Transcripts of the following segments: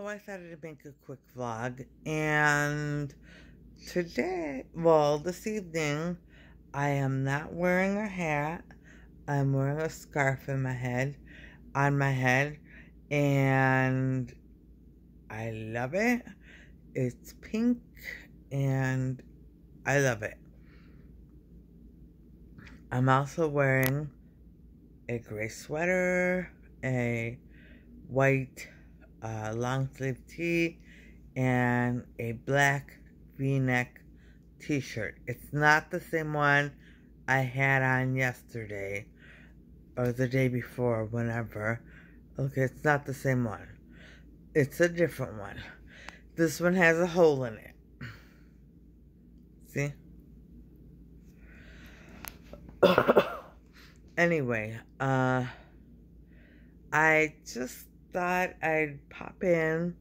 so I thought I'd make a quick vlog. And today, well, this evening, I am not wearing a hat. I'm wearing a scarf in my head, on my head. And I love it. It's pink and I love it. I'm also wearing a gray sweater, a white uh, long sleeve tee, and a black v-neck t-shirt. It's not the same one I had on yesterday or the day before, whenever. Okay, it's not the same one. It's a different one. This one has a hole in it. See? anyway, uh, I just thought I'd pop in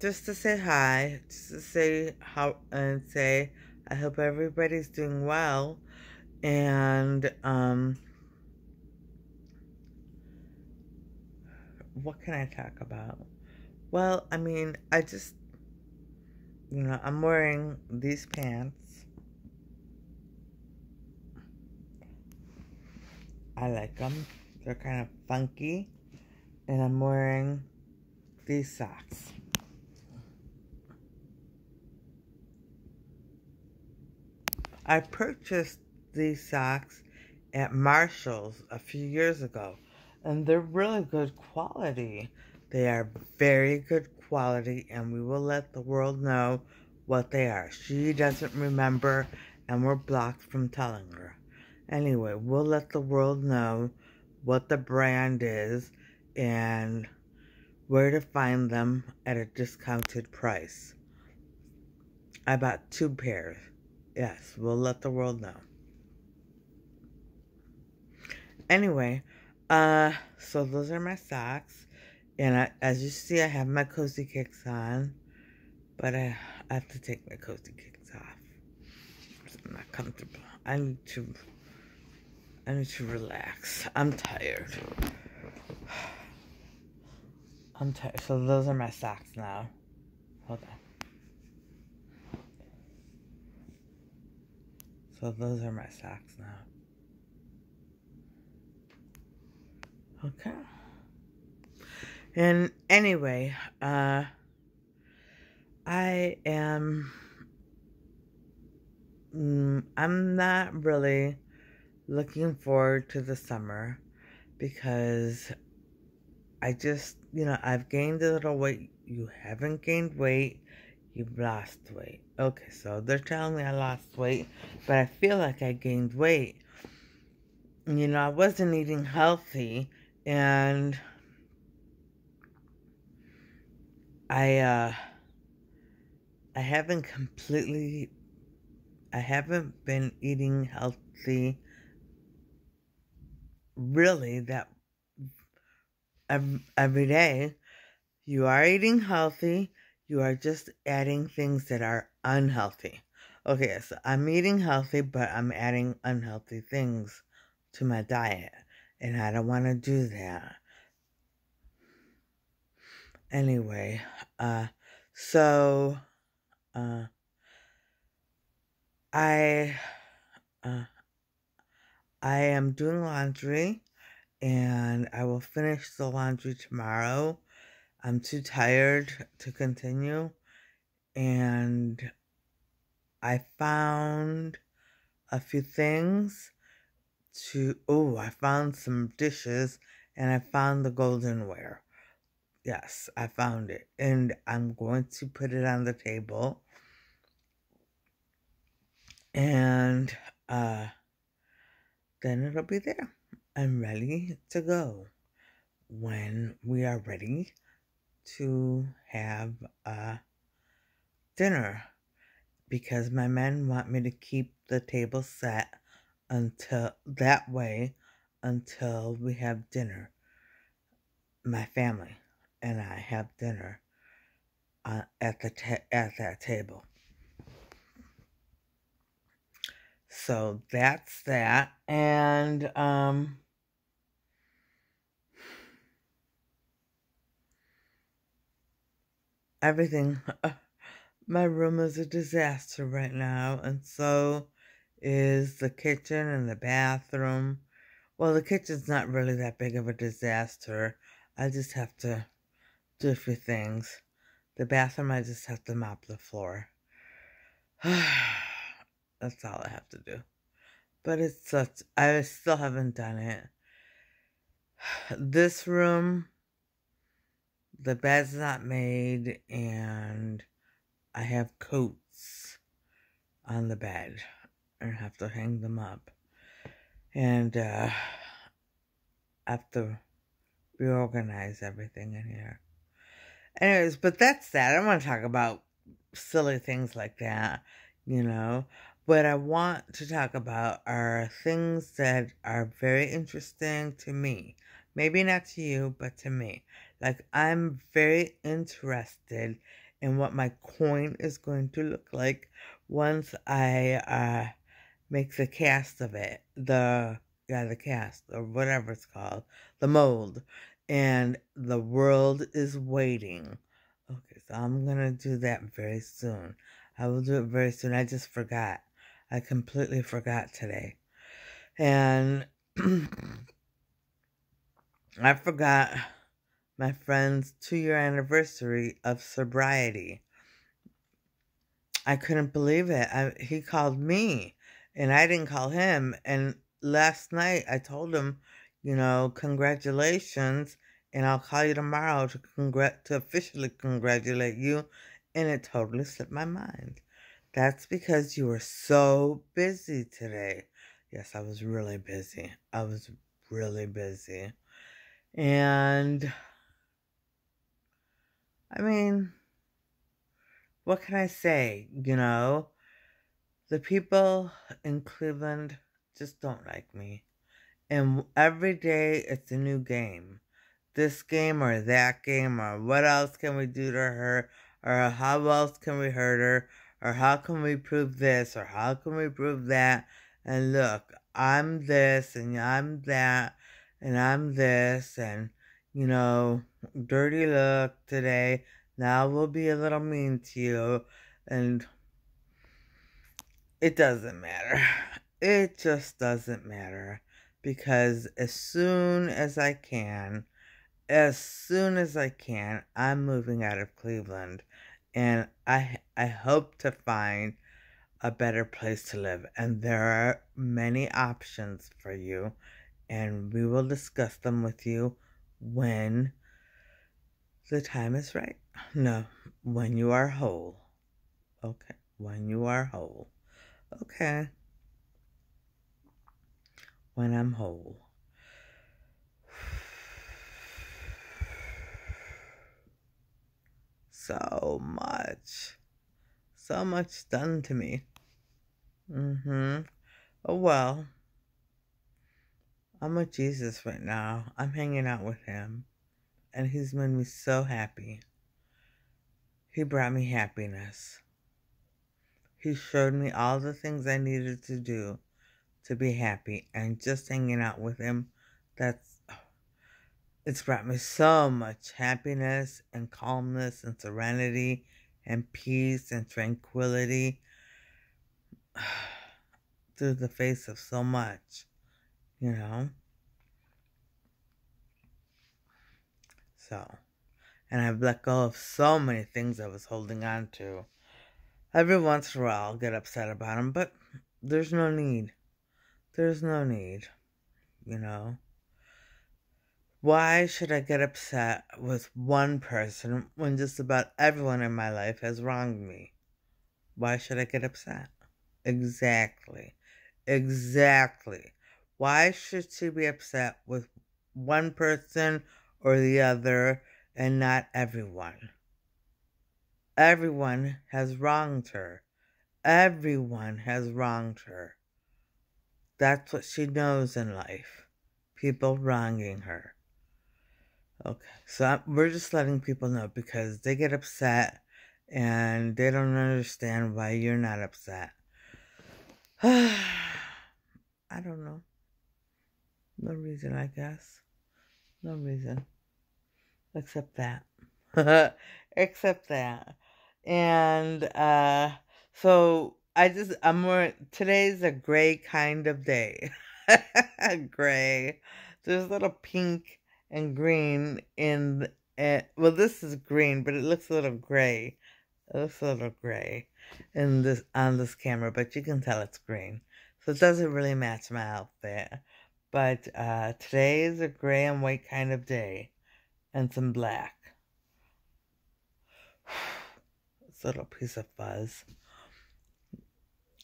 just to say hi, just to say how, and say I hope everybody's doing well. And, um, what can I talk about? Well, I mean, I just, you know, I'm wearing these pants. I like them. They're kind of funky and I'm wearing these socks. I purchased these socks at Marshall's a few years ago, and they're really good quality. They are very good quality, and we will let the world know what they are. She doesn't remember, and we're blocked from telling her. Anyway, we'll let the world know what the brand is and where to find them at a discounted price. I bought two pairs. Yes, we'll let the world know. Anyway, uh, so those are my socks. And I, as you see, I have my cozy kicks on. But I, I have to take my cozy kicks off. I'm not comfortable. I need to, I need to relax. I'm tired. I'm. So those are my socks now. Hold on. So those are my socks now. Okay. And anyway, uh, I am, mm, I'm not really looking forward to the summer because I just, you know, I've gained a little weight. You haven't gained weight. You've lost weight. Okay, so they're telling me I lost weight, but I feel like I gained weight. You know, I wasn't eating healthy, and I, uh, I haven't completely, I haven't been eating healthy really that every day. You are eating healthy. You are just adding things that are unhealthy. Okay, so I'm eating healthy, but I'm adding unhealthy things to my diet. And I don't want to do that. Anyway, uh, so, uh, I, uh, I am doing laundry and I will finish the laundry tomorrow. I'm too tired to continue. And I found a few things to, oh, I found some dishes and I found the goldenware. Yes, I found it. And I'm going to put it on the table. And uh, then it'll be there. I'm ready to go when we are ready to have a dinner because my men want me to keep the table set until that way until we have dinner. My family and I have dinner uh, at the at that table. So that's that, and um. Everything. my room is a disaster right now, and so is the kitchen and the bathroom. Well, the kitchen's not really that big of a disaster. I just have to do a few things. The bathroom, I just have to mop the floor. That's all I have to do. But it's such, I still haven't done it. This room, the bed's not made, and I have coats on the bed. I have to hang them up. And uh, I have to reorganize everything in here. Anyways, but that's that. I don't want to talk about silly things like that, you know. What I want to talk about are things that are very interesting to me. Maybe not to you, but to me. Like, I'm very interested in what my coin is going to look like once I uh, make the cast of it. The, yeah, the cast, or whatever it's called, the mold. And the world is waiting. Okay, so I'm going to do that very soon. I will do it very soon. I just forgot. I completely forgot today. And I forgot my friend's two year anniversary of sobriety. I couldn't believe it. I, he called me and I didn't call him. And last night I told him, you know, congratulations, and I'll call you tomorrow to congrat to officially congratulate you. And it totally slipped my mind. That's because you were so busy today. Yes, I was really busy. I was really busy. And I mean, what can I say? You know, the people in Cleveland just don't like me. And every day it's a new game. This game or that game or what else can we do to her or how else can we hurt her or how can we prove this or how can we prove that. And look, I'm this and I'm that and I'm this and you know, dirty look today. Now we'll be a little mean to you. And it doesn't matter. It just doesn't matter. Because as soon as I can, as soon as I can, I'm moving out of Cleveland. And I, I hope to find a better place to live. And there are many options for you. And we will discuss them with you when the time is right. No, when you are whole. Okay, when you are whole. Okay. When I'm whole. So much. So much done to me. Mm hmm. Oh well. I'm with Jesus right now. I'm hanging out with him. And he's made me so happy. He brought me happiness. He showed me all the things I needed to do to be happy. And just hanging out with him, that's. It's brought me so much happiness and calmness and serenity and peace and tranquility through the face of so much you know? So, and I've let go of so many things I was holding on to. Every once in a while, I'll get upset about them, but there's no need. There's no need, you know? Why should I get upset with one person when just about everyone in my life has wronged me? Why should I get upset? Exactly. Exactly. Why should she be upset with one person or the other and not everyone? Everyone has wronged her. Everyone has wronged her. That's what she knows in life. People wronging her. Okay, so we're just letting people know because they get upset and they don't understand why you're not upset. I don't know. No reason, I guess. No reason. Except that. except that. And uh, so I just I'm more today's a gray kind of day. gray. There's a little pink and green in it. Well, this is green, but it looks a little gray. It looks a little gray in this on this camera, but you can tell it's green. So it doesn't really match my outfit. But uh, today is a gray and white kind of day. And some black. this little piece of fuzz.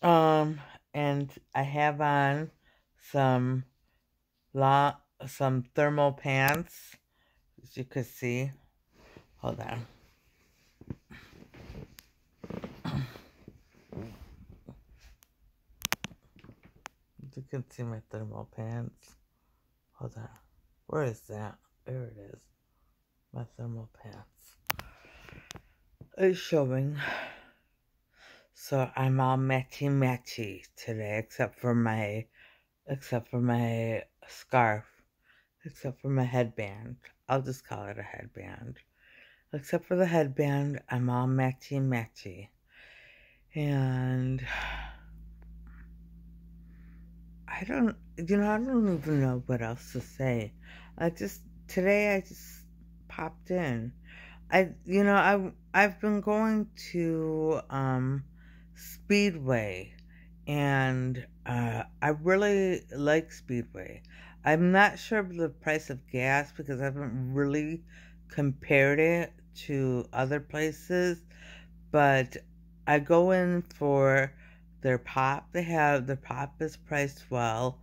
Um, and I have on some long, some thermal pants, as you can see. Hold on. You can see my thermal pants. Hold on. Where is that? There it is. My thermal pants. It's showing. So I'm all matchy matchy today, except for my, except for my scarf, except for my headband. I'll just call it a headband. Except for the headband, I'm all matchy matchy. And I don't, you know, I don't even know what else to say. I just, today I just popped in. I, you know, I, I've been going to, um, Speedway and, uh, I really like Speedway. I'm not sure of the price of gas because I haven't really compared it to other places, but I go in for their pop, they have their pop is priced well,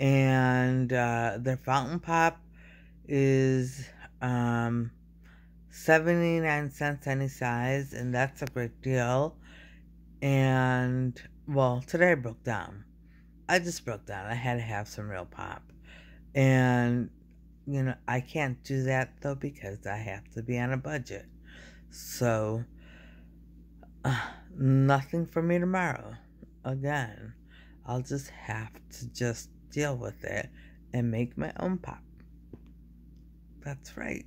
and uh, their fountain pop is um, 79 cents any size, and that's a great deal. And well, today I broke down. I just broke down. I had to have some real pop. And, you know, I can't do that though because I have to be on a budget. So, uh, nothing for me tomorrow again. I'll just have to just deal with it and make my own pop. That's right.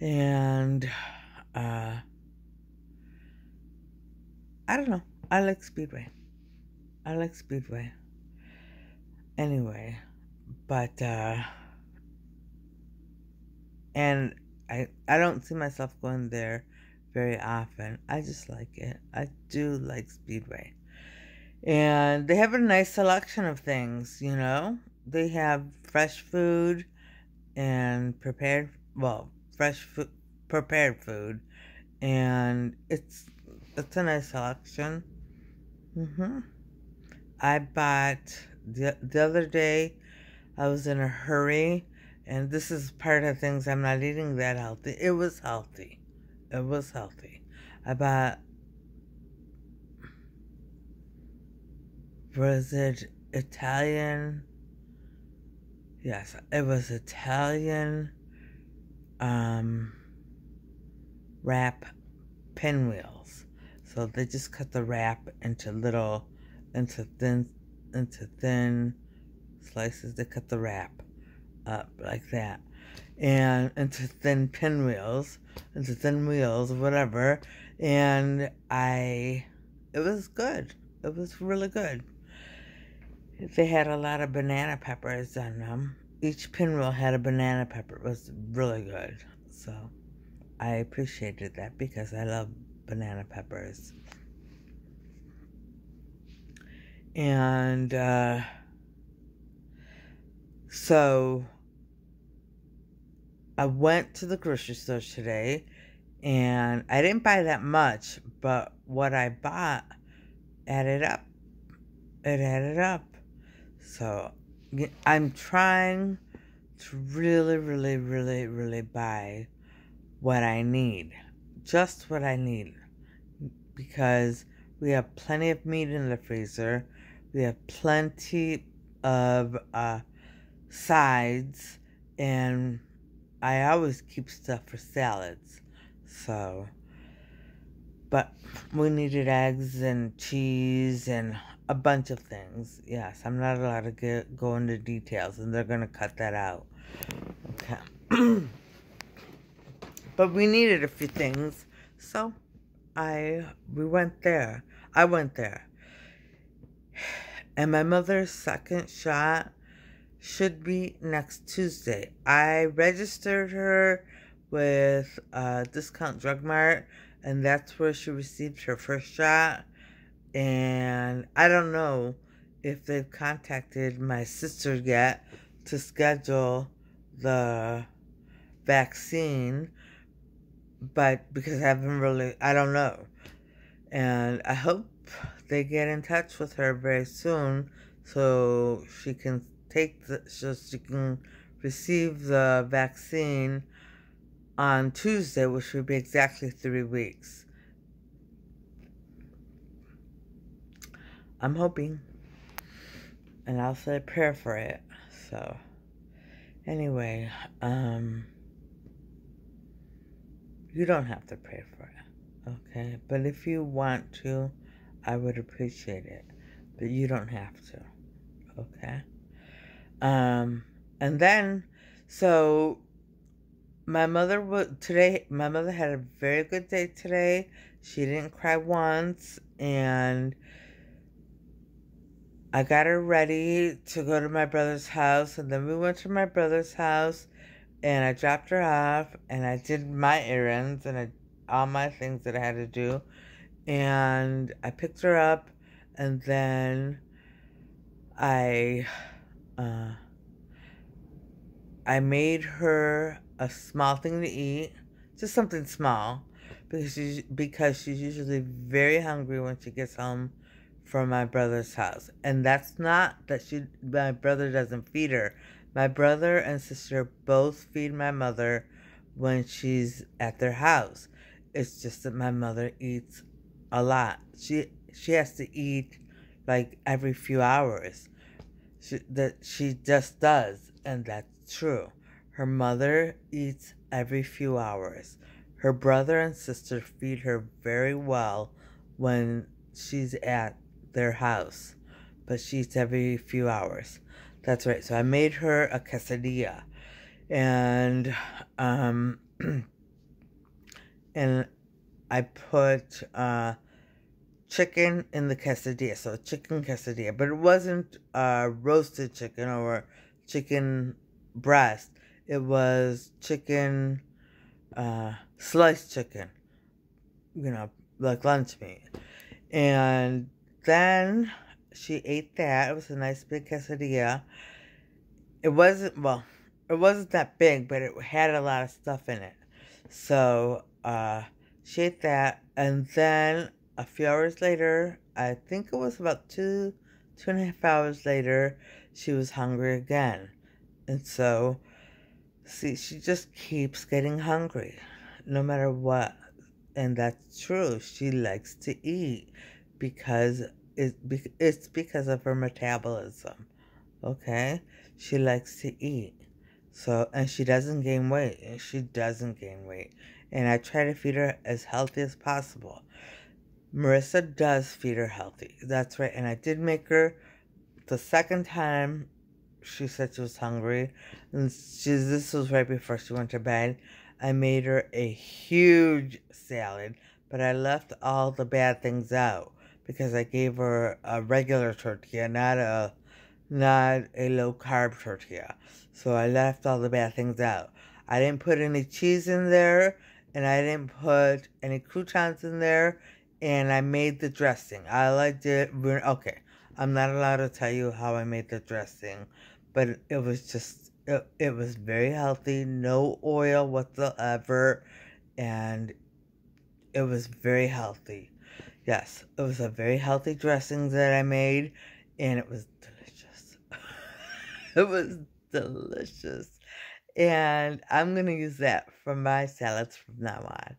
And uh I don't know. I like Speedway. I like Speedway. Anyway, but uh and I I don't see myself going there very often. I just like it. I do like Speedway. And they have a nice selection of things, you know. They have fresh food and prepared, well, fresh food, prepared food, and it's it's a nice selection. Mhm. I bought the the other day. I was in a hurry, and this is part of things I'm not eating that healthy. It was healthy. It was healthy. I bought was it Italian? Yes, it was Italian um, wrap pinwheels. So they just cut the wrap into little, into thin, into thin slices. They cut the wrap up like that, and into thin pinwheels, into thin wheels, whatever. And I, it was good. It was really good. They had a lot of banana peppers on them. Each pinwheel had a banana pepper. It was really good. So I appreciated that because I love banana peppers. And uh, so I went to the grocery store today and I didn't buy that much, but what I bought added up. It added up. So I'm trying to really, really, really, really buy what I need. Just what I need. Because we have plenty of meat in the freezer. We have plenty of uh, sides. And I always keep stuff for salads. So, but we needed eggs and cheese and a bunch of things. Yes, I'm not allowed to get, go into details, and they're going to cut that out. Okay. but we needed a few things, so I we went there. I went there. And my mother's second shot should be next Tuesday. I registered her with uh, Discount Drug Mart, and that's where she received her first shot. And I don't know if they've contacted my sister yet to schedule the vaccine, but because I haven't really, I don't know. And I hope they get in touch with her very soon so she can take the, so she can receive the vaccine on Tuesday, which would be exactly three weeks. I'm hoping. And I'll say a prayer for it. So, anyway, um, you don't have to pray for it, okay? But if you want to, I would appreciate it. But you don't have to, okay? Um, and then, so my mother would today. My mother had a very good day today. She didn't cry once, and I got her ready to go to my brother's house, and then we went to my brother's house, and I dropped her off, and I did my errands and I, all my things that I had to do, and I picked her up, and then I, uh, I made her a small thing to eat, just something small, because she's because she's usually very hungry when she gets home from my brother's house, and that's not that she my brother doesn't feed her. My brother and sister both feed my mother when she's at their house. It's just that my mother eats a lot. She she has to eat like every few hours. She, that she just does, and that's true. Her mother eats every few hours. Her brother and sister feed her very well when she's at their house, but she eats every few hours. That's right. So I made her a quesadilla, and um, and I put uh, chicken in the quesadilla, so chicken quesadilla, but it wasn't uh, roasted chicken or chicken breast. It was chicken, uh, sliced chicken, you know, like lunch meat. And then she ate that. It was a nice big quesadilla. It wasn't, well, it wasn't that big, but it had a lot of stuff in it. So, uh, she ate that. And then a few hours later, I think it was about two, two and a half hours later, she was hungry again. And so, see, she just keeps getting hungry no matter what. And that's true. She likes to eat because it's because of her metabolism. Okay? She likes to eat. So, and she doesn't gain weight. She doesn't gain weight. And I try to feed her as healthy as possible. Marissa does feed her healthy. That's right. And I did make her the second time she said she was hungry. And she, this was right before she went to bed. I made her a huge salad, but I left all the bad things out because I gave her a regular tortilla, not a not a low carb tortilla. So I left all the bad things out. I didn't put any cheese in there, and I didn't put any croutons in there, and I made the dressing. I did, okay, I'm not allowed to tell you how I made the dressing, but it was just, it, it was very healthy, no oil whatsoever, and it was very healthy. Yes, it was a very healthy dressing that I made, and it was delicious. it was delicious. And I'm going to use that for my salads from now on.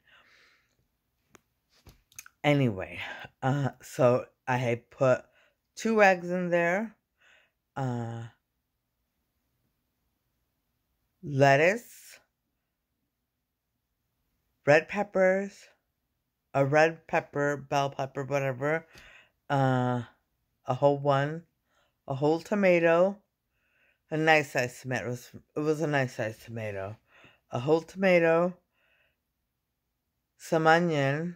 Anyway, uh, so I had put two eggs in there, uh, lettuce, red peppers, a red pepper, bell pepper, whatever, uh, a whole one, a whole tomato, a nice sized tomato. It was, it was a nice sized tomato, a whole tomato, some onion,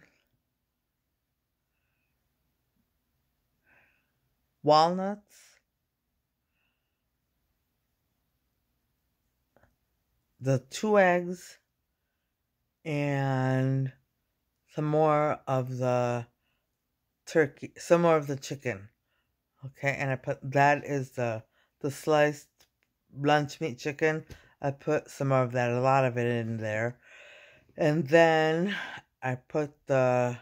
walnuts, the two eggs, and some more of the turkey, some more of the chicken. Okay, and I put that is the the sliced lunch meat chicken. I put some of that, a lot of it in there. And then I put the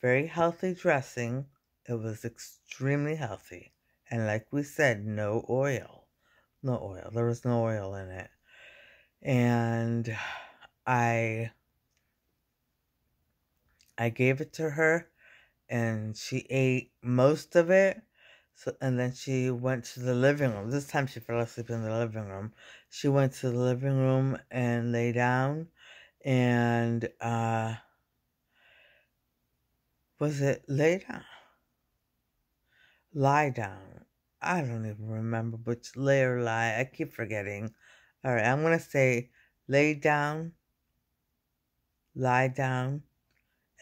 very healthy dressing. It was extremely healthy. And like we said, no oil. No oil. There was no oil in it. And I I gave it to her and she ate most of it. So and then she went to the living room. This time she fell asleep in the living room. She went to the living room and lay down and uh was it lay down? Lie down. I don't even remember which lay or lie. I keep forgetting. All right, I'm gonna say lay down, lie down,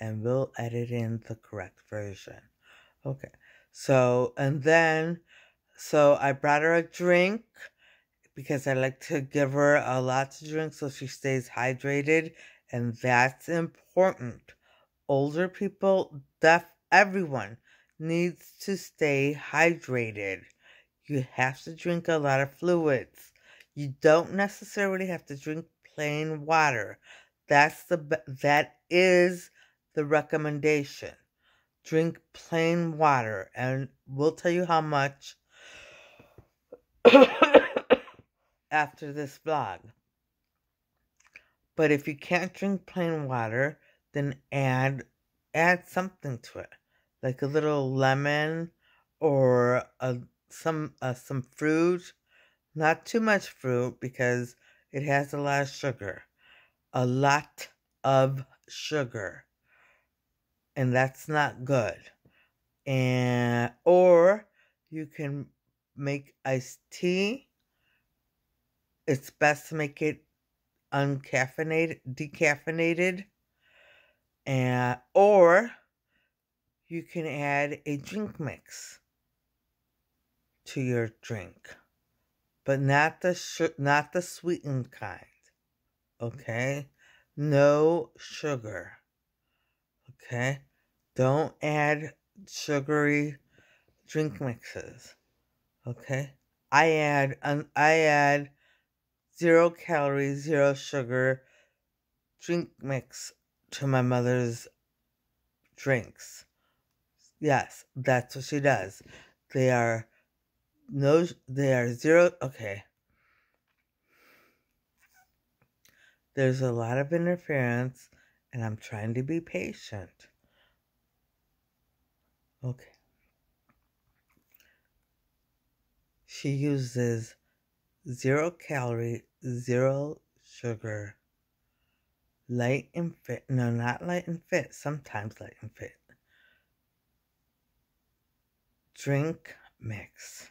and we'll edit in the correct version. Okay, so, and then, so I brought her a drink because I like to give her a lot to drink so she stays hydrated, and that's important. Older people, deaf, everyone needs to stay hydrated. You have to drink a lot of fluids. You don't necessarily have to drink plain water. That's the that is the recommendation. Drink plain water, and we'll tell you how much after this vlog. But if you can't drink plain water, then add add something to it, like a little lemon or a, some uh, some fruit. Not too much fruit because it has a lot of sugar. A lot of sugar and that's not good. And or you can make iced tea. It's best to make it uncaffeinated, decaffeinated, and or you can add a drink mix to your drink, but not the not the sweetened kind. Okay, no sugar. Okay? Don't add sugary drink mixes. Okay? I add um, I add zero calories, zero sugar drink mix to my mother's drinks. Yes, that's what she does. They are no they are zero okay. There's a lot of interference and I'm trying to be patient. Okay. She uses zero calorie, zero sugar, light and fit. No, not light and fit, sometimes light and fit. Drink mix.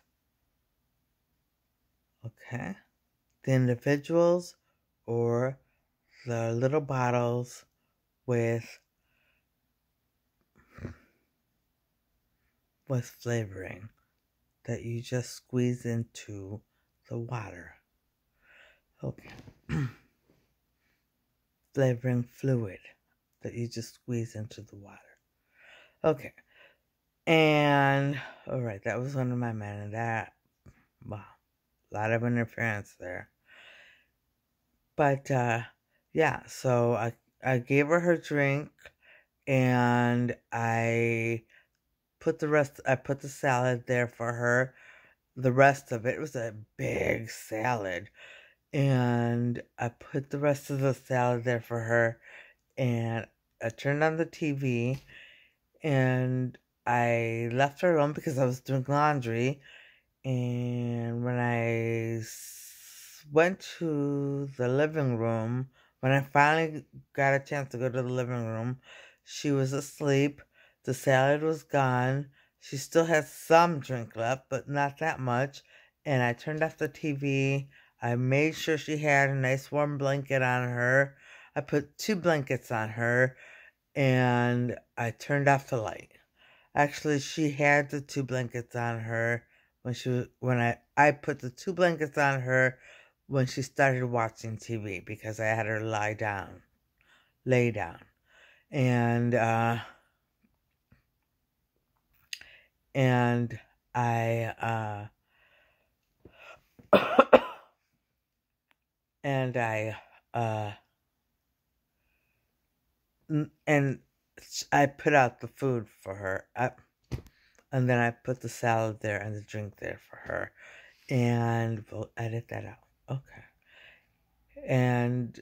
Okay. The individuals or the little bottles with with flavoring that you just squeeze into the water. Okay. flavoring fluid that you just squeeze into the water. Okay. And all right, that was one of my men and that wow. A lot of interference there. But uh yeah, so I I gave her her drink and I put the rest I put the salad there for her. The rest of it, it was a big salad. And I put the rest of the salad there for her and I turned on the TV and I left her room because I was doing laundry. And when I went to the living room, when I finally got a chance to go to the living room, she was asleep. The salad was gone. She still had some drink left, but not that much. And I turned off the TV. I made sure she had a nice warm blanket on her. I put two blankets on her and I turned off the light. Actually, she had the two blankets on her when she when I I put the two blankets on her when she started watching TV because I had her lie down, lay down, and uh, and I uh, and I uh, and I put out the food for her. I, and then I put the salad there and the drink there for her. And we'll edit that out. Okay. And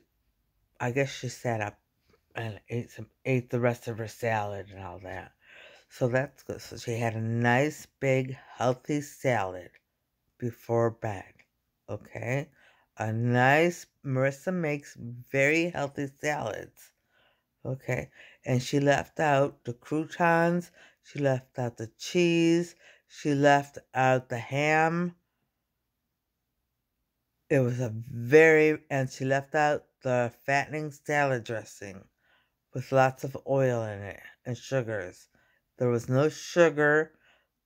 I guess she sat up and ate some ate the rest of her salad and all that. So that's good. So she had a nice big healthy salad before bed. Okay? A nice Marissa makes very healthy salads. Okay? And she left out the croutons, she left out the cheese, she left out the ham it was a very, and she left out the fattening salad dressing with lots of oil in it and sugars. There was no sugar.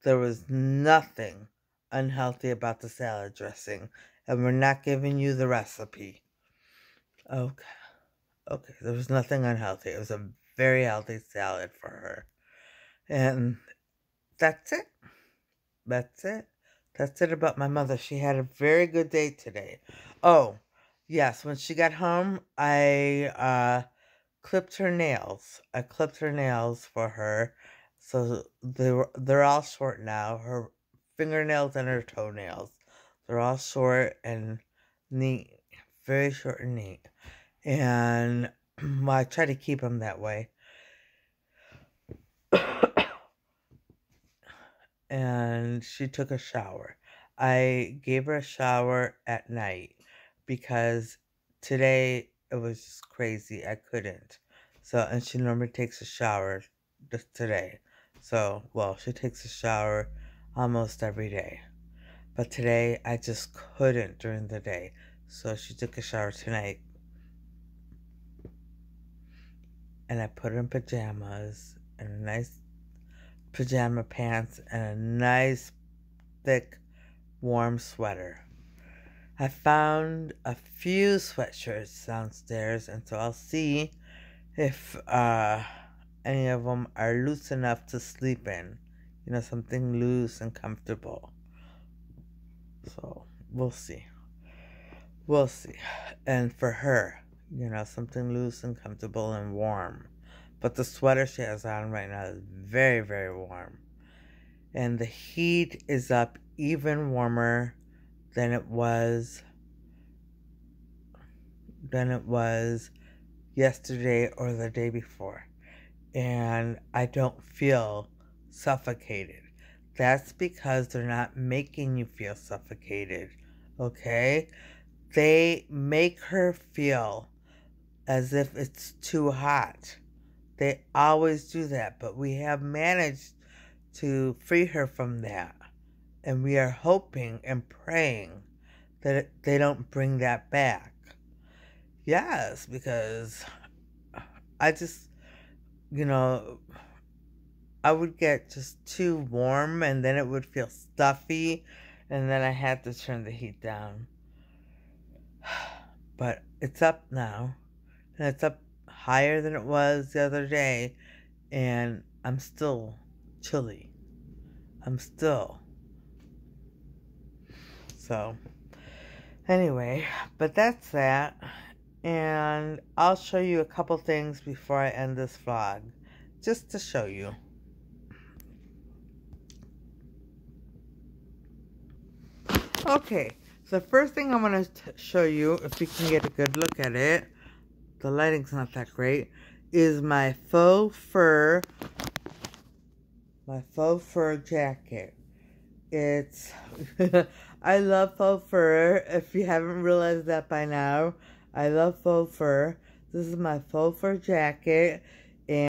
There was nothing unhealthy about the salad dressing. And we're not giving you the recipe. Okay. Okay. There was nothing unhealthy. It was a very healthy salad for her. And that's it. That's it. That's it about my mother. She had a very good day today. Oh, yes, when she got home, I uh, clipped her nails. I clipped her nails for her. So they were, they're all short now. Her fingernails and her toenails. They're all short and neat. Very short and neat. And well, I try to keep them that way. And she took a shower. I gave her a shower at night because today it was just crazy. I couldn't. So, and she normally takes a shower just today. So, well, she takes a shower almost every day. But today I just couldn't during the day. So she took a shower tonight. And I put her in pajamas and a nice pajama pants and a nice thick warm sweater. I found a few sweatshirts downstairs and so I'll see if uh, any of them are loose enough to sleep in. You know, something loose and comfortable. So we'll see. We'll see. And for her, you know, something loose and comfortable and warm. But the sweater she has on right now is very, very warm. And the heat is up even warmer than it was than it was yesterday or the day before. And I don't feel suffocated. That's because they're not making you feel suffocated. Okay? They make her feel as if it's too hot. They always do that, but we have managed to free her from that. And we are hoping and praying that they don't bring that back. Yes, because I just, you know, I would get just too warm and then it would feel stuffy and then I had to turn the heat down. But it's up now and it's up higher than it was the other day, and I'm still chilly. I'm still. So, anyway, but that's that. And I'll show you a couple things before I end this vlog, just to show you. Okay, so the first thing I want to show you, if you can get a good look at it, the lighting's not that great, is my faux fur, my faux fur jacket. It's, I love faux fur, if you haven't realized that by now. I love faux fur. This is my faux fur jacket.